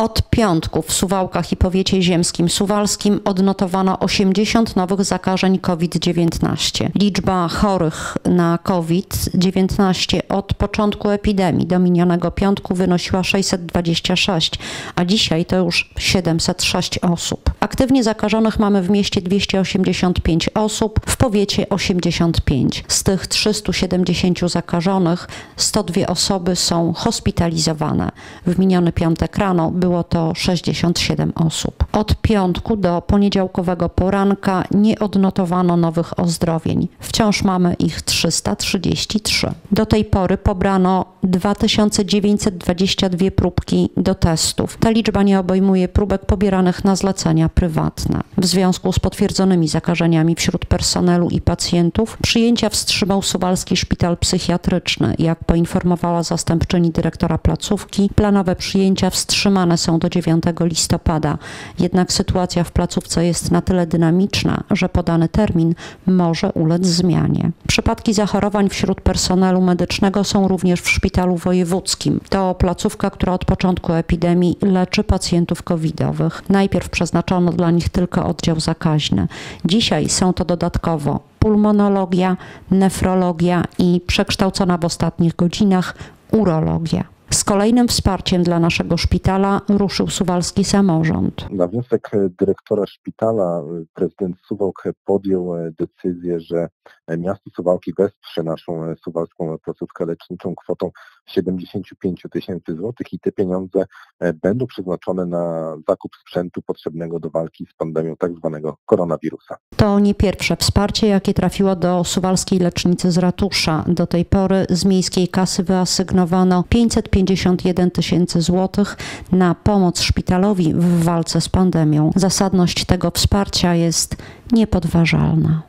Od piątku w Suwałkach i powiecie ziemskim suwalskim odnotowano 80 nowych zakażeń COVID-19. Liczba chorych na COVID-19 od początku epidemii do minionego piątku wynosiła 626, a dzisiaj to już 706 osób. Aktywnie zakażonych mamy w mieście 285 osób, w powiecie 85. Z tych 370 zakażonych 102 osoby są hospitalizowane. W miniony piątek rano było to 67 osób. Od piątku do poniedziałkowego poranka nie odnotowano nowych ozdrowień. Wciąż mamy ich 333. Do tej pory pobrano 2922 próbki do testów. Ta liczba nie obejmuje próbek pobieranych na zlecenia prywatne. W związku z potwierdzonymi zakażeniami wśród personelu i pacjentów przyjęcia wstrzymał Suwalski Szpital Psychiatryczny. Jak poinformowała zastępczyni dyrektora placówki, planowe przyjęcia wstrzymane są do 9 listopada. Jednak sytuacja w placówce jest na tyle dynamiczna, że podany termin może ulec zmianie. Przypadki zachorowań wśród personelu medycznego są również w szpitalu wojewódzkim. To placówka, która od początku epidemii leczy pacjentów covidowych. Najpierw przeznaczono dla nich tylko oddział zakaźny. Dzisiaj są to dodatkowo pulmonologia, nefrologia i przekształcona w ostatnich godzinach urologia. Kolejnym wsparciem dla naszego szpitala ruszył suwalski samorząd. Na wniosek dyrektora szpitala prezydent Suwałk podjął decyzję, że miasto Suwałki wesprze naszą suwalską placówkę leczniczą kwotą 75 tysięcy złotych i te pieniądze będą przeznaczone na zakup sprzętu potrzebnego do walki z pandemią tak zwanego koronawirusa. To nie pierwsze wsparcie, jakie trafiło do suwalskiej lecznicy z ratusza. Do tej pory z miejskiej kasy wyasygnowano 551 tysięcy złotych na pomoc szpitalowi w walce z pandemią. Zasadność tego wsparcia jest niepodważalna.